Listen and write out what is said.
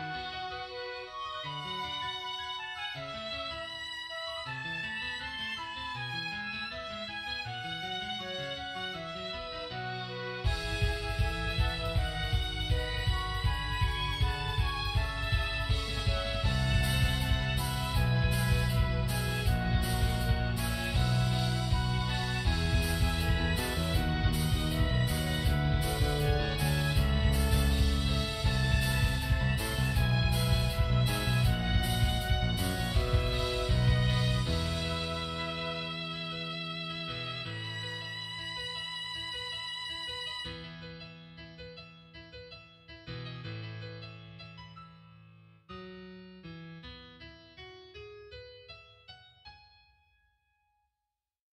Bye.